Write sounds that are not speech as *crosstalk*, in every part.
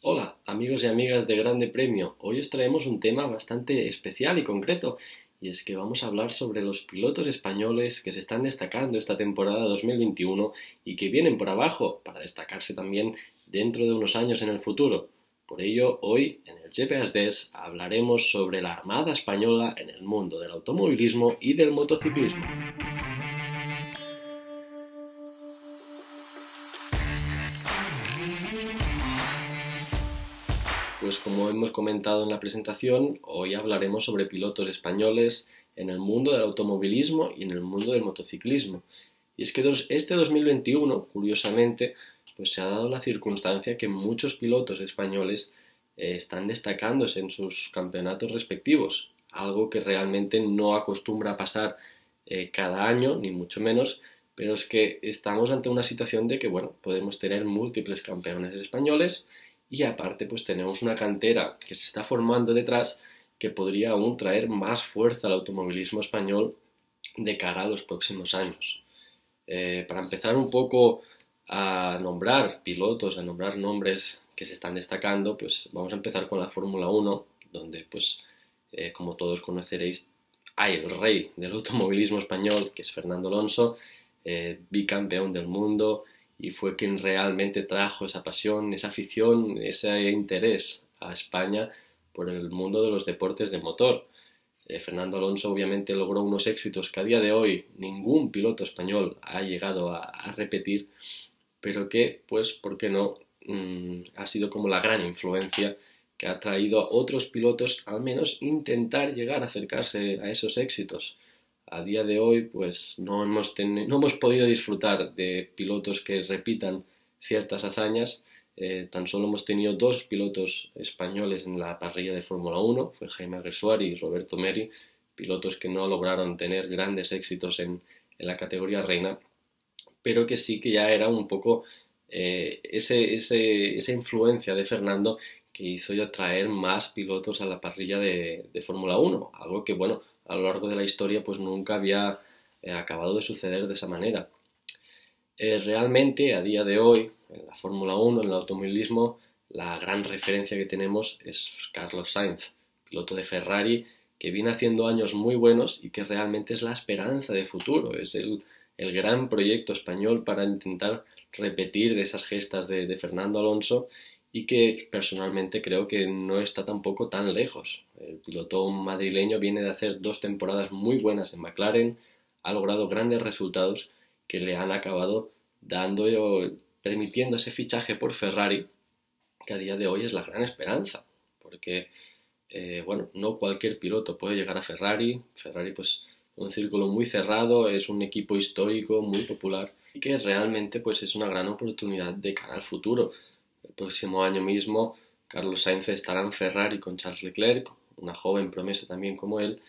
Hola, amigos y amigas de Grande Premio. Hoy os traemos un tema bastante especial y concreto, y es que vamos a hablar sobre los pilotos españoles que se están destacando esta temporada 2021 y que vienen por abajo para destacarse también dentro de unos años en el futuro. Por ello, hoy en el GPS hablaremos sobre la Armada Española en el mundo del automovilismo y del motociclismo. Pues como hemos comentado en la presentación, hoy hablaremos sobre pilotos españoles en el mundo del automovilismo y en el mundo del motociclismo. Y es que este 2021, curiosamente, pues se ha dado la circunstancia que muchos pilotos españoles eh, están destacándose en sus campeonatos respectivos, algo que realmente no acostumbra a pasar eh, cada año, ni mucho menos, pero es que estamos ante una situación de que, bueno, podemos tener múltiples campeones españoles y aparte pues tenemos una cantera que se está formando detrás que podría aún traer más fuerza al automovilismo español de cara a los próximos años. Eh, para empezar un poco a nombrar pilotos, a nombrar nombres que se están destacando, pues vamos a empezar con la Fórmula 1, donde pues eh, como todos conoceréis hay el rey del automovilismo español, que es Fernando Alonso, eh, bicampeón del mundo, y fue quien realmente trajo esa pasión, esa afición, ese interés a España por el mundo de los deportes de motor. Eh, Fernando Alonso obviamente logró unos éxitos que a día de hoy ningún piloto español ha llegado a, repetir, pero que, pues, ¿por qué no? Mm, ha sido como la gran influencia que ha traído a otros pilotos al menos intentar llegar a acercarse a esos éxitos a día de hoy pues no hemos, no hemos podido disfrutar de pilotos que repitan ciertas hazañas. Eh, tan solo hemos tenido dos pilotos españoles en la parrilla de Fórmula 1, fue Jaime Aguesuari y Roberto Meri, pilotos que no lograron tener grandes éxitos en, la categoría reina, pero que sí que ya era un poco eh, ese, esa influencia de Fernando que hizo ya traer más pilotos a la parrilla de, de Fórmula 1, algo que bueno, a lo largo de la historia pues nunca había eh, acabado de suceder de esa manera. Eh, realmente a día de hoy, en la Fórmula 1, en el automovilismo, la gran referencia que tenemos es Carlos Sainz, piloto de Ferrari, que viene haciendo años muy buenos y que realmente es la esperanza de futuro, es el, gran proyecto español para intentar repetir esas gestas de Fernando Alonso y que personalmente creo que no está tampoco tan lejos. El piloto madrileño viene de hacer dos temporadas muy buenas en McLaren, ha logrado grandes resultados que le han acabado dando permitiendo ese fichaje por Ferrari, que a día de hoy es la gran esperanza, porque eh, bueno, no cualquier piloto puede llegar a Ferrari. Ferrari, pues, un círculo muy cerrado, es un equipo histórico, muy popular, y que realmente, pues, es una gran oportunidad de cara al futuro. El próximo año mismo, Carlos Sainz estará en Ferrari con Charles Leclerc, una joven promesa también como él,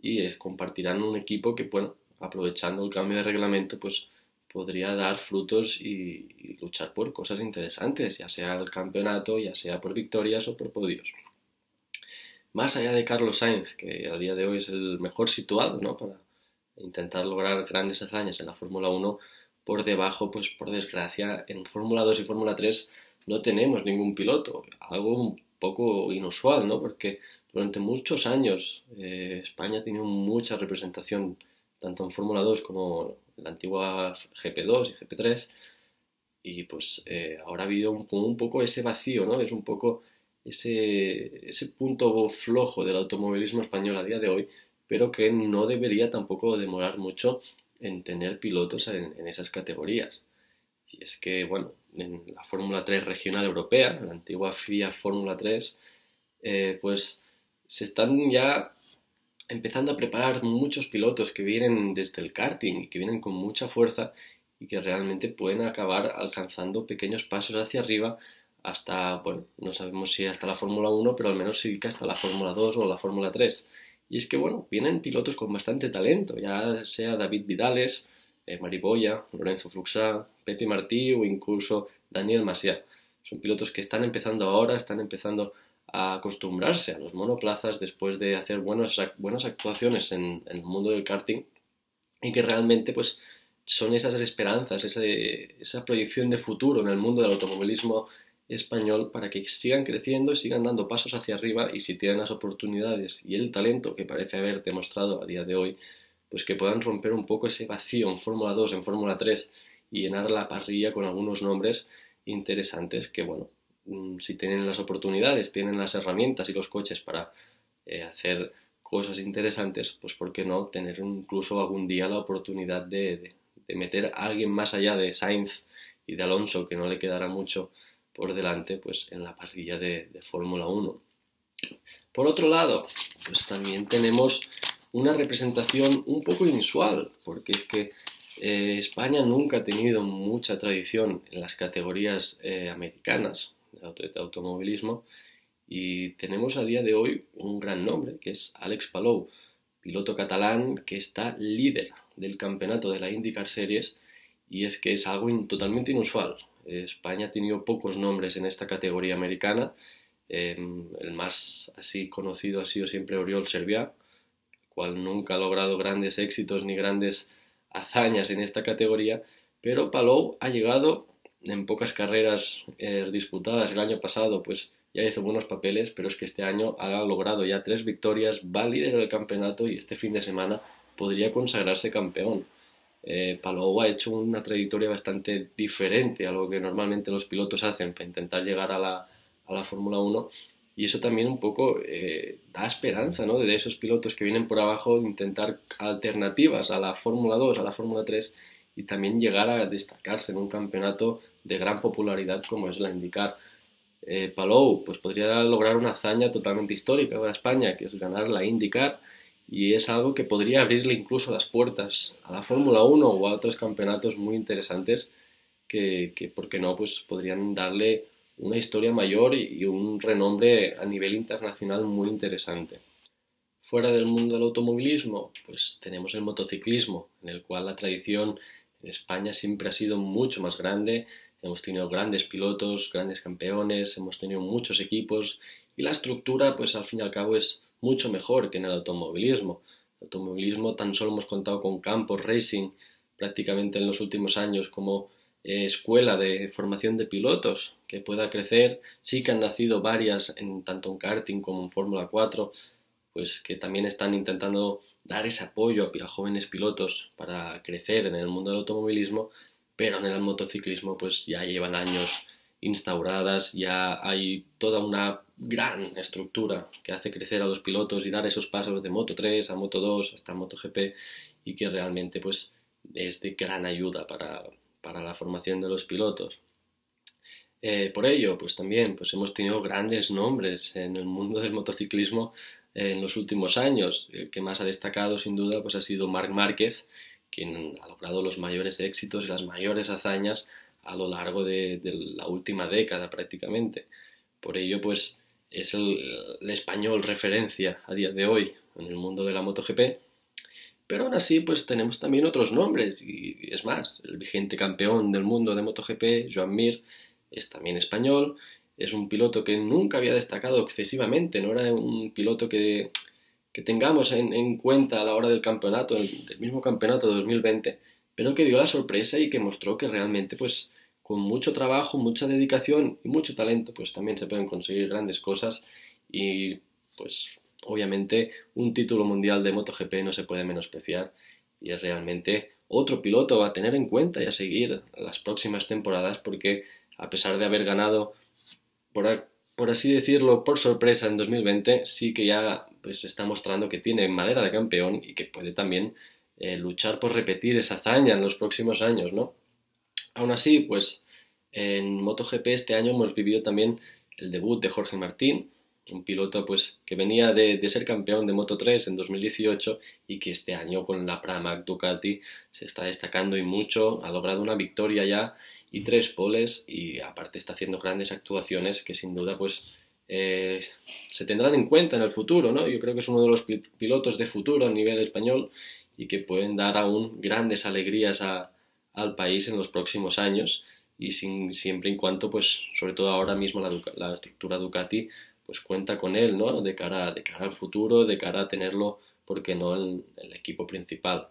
y compartirán un equipo que, bueno, aprovechando el cambio de reglamento, pues podría dar frutos y, luchar por cosas interesantes, ya sea el campeonato, ya sea por victorias o por podios. Más allá de Carlos Sainz, que a día de hoy es el mejor situado, ¿no? Para intentar lograr grandes hazañas en la Fórmula 1, por debajo, pues por desgracia, en Fórmula 2 y Fórmula 3 no tenemos ningún piloto, algo un poco inusual, ¿no? Porque durante muchos años eh, España ha tenido mucha representación, tanto en Fórmula 2 como en la antigua GP2 y GP3, y pues eh, ahora ha habido un, poco ese vacío, ¿no? Es un poco ese, ese punto flojo del automovilismo español a día de hoy, pero que no debería tampoco demorar mucho en tener pilotos en esas categorías. Y es que, bueno, en la Fórmula 3 regional europea, la antigua FIA Fórmula 3, eh, pues se están ya empezando a preparar muchos pilotos que vienen desde el karting y que vienen con mucha fuerza y que realmente pueden acabar alcanzando pequeños pasos hacia arriba hasta, bueno, no sabemos si hasta la Fórmula 1, pero al menos sí que hasta la Fórmula 2 o la Fórmula 3. Y es que, bueno, vienen pilotos con bastante talento, ya sea David Vidales, eh, Mariboya, Lorenzo Fluxá, Pepe Martí o incluso Daniel Masia. Son pilotos que están empezando ahora, están empezando a acostumbrarse a los monoplazas después de hacer buenas, buenas actuaciones en, el mundo del karting y que realmente pues son esas esperanzas, esa proyección de futuro en el mundo del automovilismo español para que sigan creciendo, y sigan dando pasos hacia arriba y si tienen las oportunidades y el talento que parece haber demostrado a día de hoy, pues que puedan romper un poco ese vacío en Fórmula 2, en Fórmula 3 y llenar la parrilla con algunos nombres interesantes que, bueno, mm, si tienen las oportunidades, tienen las herramientas y los coches para eh, hacer cosas interesantes, pues por qué no tener incluso algún día la oportunidad de, de meter a alguien más allá de Sainz y de Alonso, que no le quedará mucho por delante pues en la parrilla de, Fórmula 1. Por otro lado, pues también tenemos una representación un poco inusual, porque es que eh, España nunca ha tenido mucha tradición en las categorías eh, americanas de, automovilismo y tenemos a día de hoy un gran nombre, que es Alex Palou, piloto catalán que está líder del campeonato de la IndyCar Series y es que es algo totalmente inusual. España ha tenido pocos nombres en esta categoría americana. Em, el más así conocido ha sido siempre Oriol Serviá, el cual nunca ha logrado grandes éxitos ni grandes hazañas en esta categoría, pero Palou ha llegado en pocas carreras eh, disputadas. El año pasado, pues ya hizo buenos papeles, pero es que este año ha logrado ya tres victorias, va líder del campeonato y este fin de semana podría consagrarse campeón. Eh, Palou ha hecho una trayectoria bastante diferente a lo que normalmente los pilotos hacen para intentar llegar a la, a la Fórmula 1 y eso también un poco eh, da esperanza ¿no? de esos pilotos que vienen por abajo intentar alternativas a la Fórmula 2, a la Fórmula 3 y también llegar a destacarse en un campeonato de gran popularidad como es la IndyCar. Eh, Palou pues podría lograr una hazaña totalmente histórica para España, que es ganar la IndyCar y es algo que podría abrirle incluso las puertas a la Fórmula 1 o a otros campeonatos muy interesantes que, que, ¿por qué no?, pues podrían darle una historia mayor y un renombre a nivel internacional muy interesante. Fuera del mundo del automovilismo, pues tenemos el motociclismo, en el cual la tradición en España siempre ha sido mucho más grande. Hemos tenido grandes pilotos, grandes campeones, hemos tenido muchos equipos y la estructura, pues al fin y al cabo es mucho mejor que en el automovilismo. El automovilismo tan solo hemos contado con Campos Racing prácticamente en los últimos años como eh, escuela de formación de pilotos que pueda crecer. Sí que han nacido varias en tanto en karting como en Fórmula 4, pues que también están intentando dar ese apoyo a jóvenes pilotos para crecer en el mundo del automovilismo, pero en el motociclismo pues ya llevan años instauradas, ya hay toda una gran estructura que hace crecer a los pilotos y dar esos pasos de Moto 3 a Moto 2 hasta Moto GP y que realmente pues es de gran ayuda para, la formación de los pilotos. Eh, por ello, pues también pues hemos tenido grandes nombres en el mundo del motociclismo en los últimos años. El que más ha destacado sin duda pues ha sido Marc Márquez, quien ha logrado los mayores éxitos y las mayores hazañas a lo largo de, la última década prácticamente. Por ello, pues es el, español referencia a día de hoy en el mundo de la MotoGP. Pero aún así, pues tenemos también otros nombres, y, es más, el vigente campeón del mundo de MotoGP, Joan Mir, es también español, es un piloto que nunca había destacado excesivamente, no era un piloto que, que tengamos en, en, cuenta a la hora del campeonato, del mismo campeonato de 2020, pero que dio la sorpresa y que mostró que realmente pues con mucho trabajo, mucha dedicación y mucho talento pues también se pueden conseguir grandes cosas y pues obviamente un título mundial de MotoGP no se puede menospreciar y es realmente otro piloto a tener en cuenta y a seguir las próximas temporadas porque a pesar de haber ganado por, por así decirlo por sorpresa en 2020 sí que ya pues está mostrando que tiene madera de campeón y que puede también eh, luchar por repetir esa hazaña en los próximos años, ¿no? Aún así, pues en MotoGP este año hemos vivido también el debut de Jorge Martín, un piloto pues que venía de, ser campeón de Moto 3 en 2018 y que este año con la Pramac Ducati se está destacando y mucho, ha logrado una victoria ya y tres poles y aparte está haciendo grandes actuaciones que sin duda pues eh, se tendrán en cuenta en el futuro, ¿no? Yo creo que es uno de los pilotos de futuro a nivel español y que pueden dar aún grandes alegrías al país en los próximos años y sin, siempre en cuanto, pues, sobre todo ahora mismo la, la, estructura Ducati, pues cuenta con él, ¿no? De cara, de cara al futuro, de cara a tenerlo, ¿por qué no?, el equipo principal.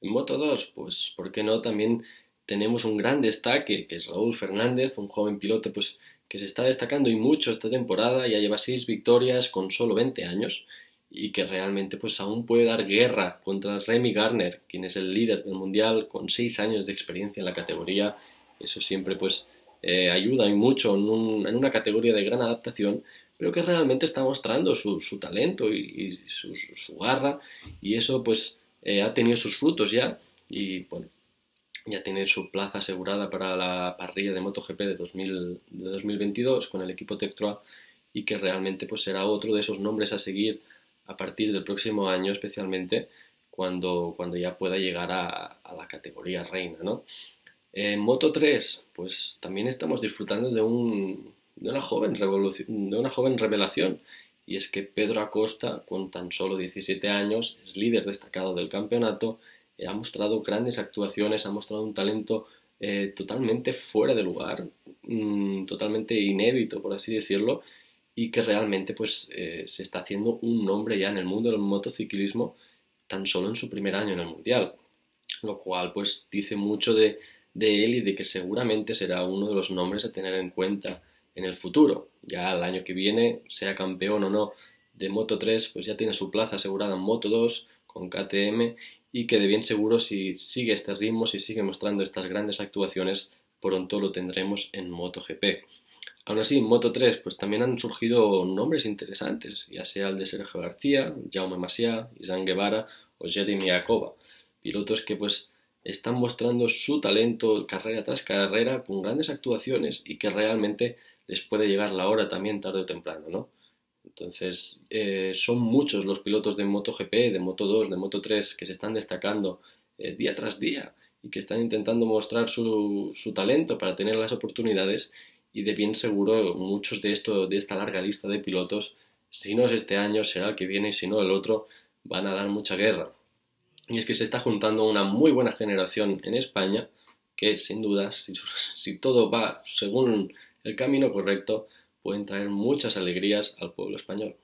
En Moto 2, pues, ¿por qué no? También tenemos un gran destaque, que es Raúl Fernández, un joven piloto, pues, que se está destacando y mucho esta temporada, ya lleva seis victorias con solo 20 años y que realmente pues aún puede dar guerra contra Remy Garner, quien es el líder del mundial con seis años de experiencia en la categoría. Eso siempre pues eh, ayuda y mucho en, una categoría de gran adaptación, pero que realmente está mostrando su, talento y, su, garra y eso pues eh, ha tenido sus frutos ya y bueno, ya tiene su plaza asegurada para la parrilla de MotoGP de, 2000, de 2022 con el equipo Tectroa y que realmente pues será otro de esos nombres a seguir a partir del próximo año especialmente cuando, cuando ya pueda llegar a, la categoría reina, ¿no? En Moto 3, pues también estamos disfrutando de, un, de, una joven revelación, y es que Pedro Acosta, con tan solo 17 años, es líder destacado del campeonato, ha mostrado grandes actuaciones, ha mostrado un talento eh, totalmente fuera de lugar, mm, totalmente inédito, por así decirlo, y que realmente pues eh, se está haciendo un nombre ya en el mundo del motociclismo tan solo en su primer año en el mundial. Lo cual pues dice mucho de, de él y de que seguramente será uno de los nombres a tener en cuenta en el futuro. Ya el año que viene sea campeón o no de Moto 3 pues ya tiene su plaza asegurada en Moto 2 con KTM y que de bien seguro si sigue este ritmo si sigue mostrando estas grandes actuaciones pronto lo tendremos en MotoGP. Aún así, en Moto 3 pues también han surgido nombres interesantes, ya sea el de Sergio García, Jaume Masia, Isan Guevara o Jeremy Acoba, pilotos que pues están mostrando su talento carrera tras carrera con grandes actuaciones y que realmente les puede llegar la hora también tarde o temprano, ¿no? Entonces, eh, son muchos los pilotos de MotoGP, de Moto 2, de Moto 3 que se están destacando eh, día tras día y que están intentando mostrar su, su talento para tener las oportunidades y de bien seguro muchos de, esto, de esta larga lista de pilotos, si no es este año, será el que viene si no el otro, van a dar mucha guerra. Y es que se está juntando una muy buena generación en España que sin duda, si, *laughs* si todo va según el camino correcto, pueden traer muchas alegrías al pueblo español.